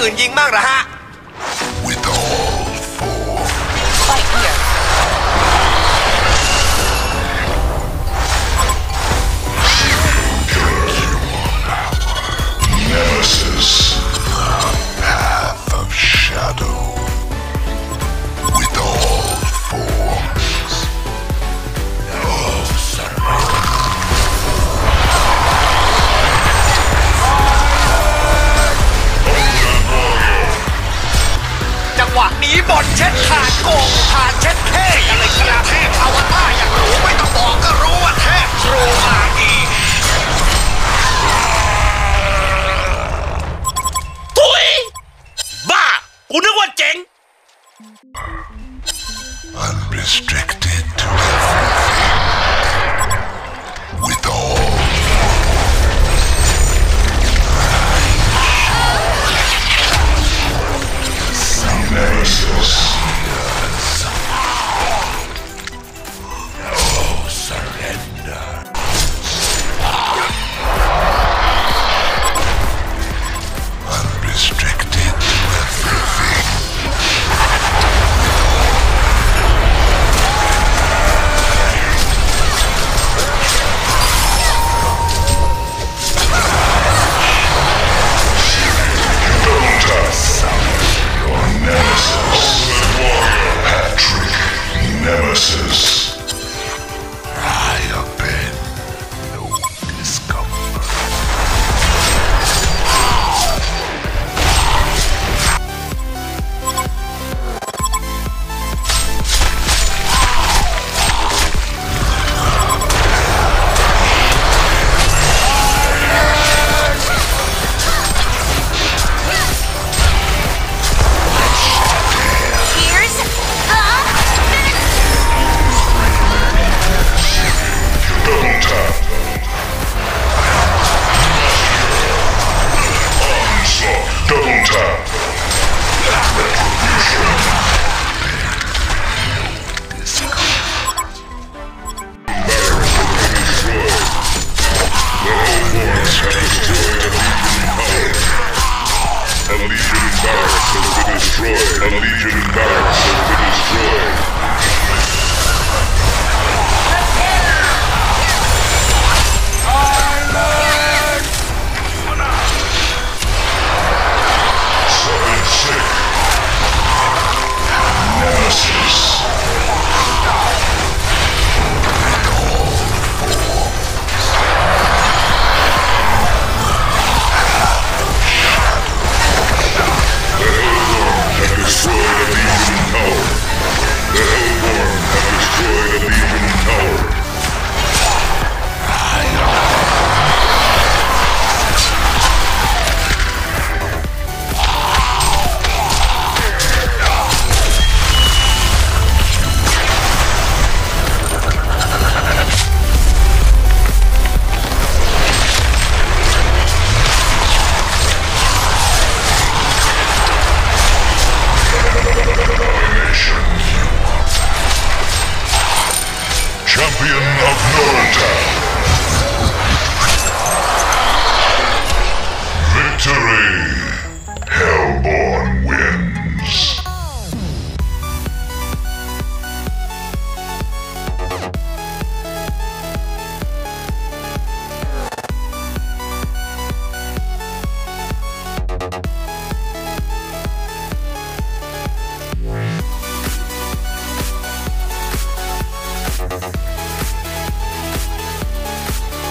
อื่นยิงบ้างเหรอฮะ Hot 降 television